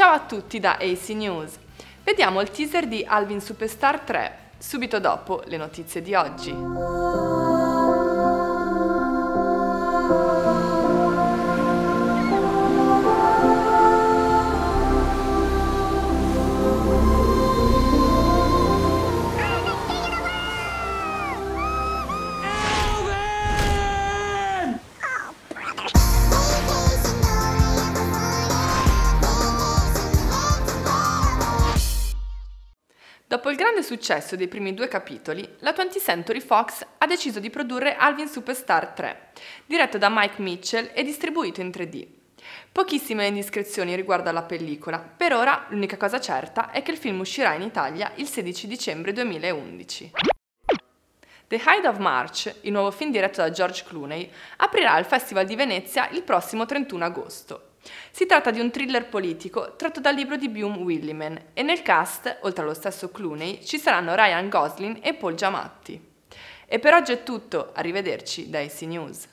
Ciao a tutti da AC News. Vediamo il teaser di Alvin Superstar 3, subito dopo le notizie di oggi. Dopo il grande successo dei primi due capitoli, la 20th Century Fox ha deciso di produrre Alvin Superstar 3, diretto da Mike Mitchell e distribuito in 3D. Pochissime indiscrezioni riguardo alla pellicola, per ora l'unica cosa certa è che il film uscirà in Italia il 16 dicembre 2011. The Hyde of March, il nuovo film diretto da George Clooney, aprirà al Festival di Venezia il prossimo 31 agosto. Si tratta di un thriller politico tratto dal libro di Bume Williman e nel cast, oltre allo stesso Clooney, ci saranno Ryan Gosling e Paul Giamatti. E per oggi è tutto, arrivederci da AC News.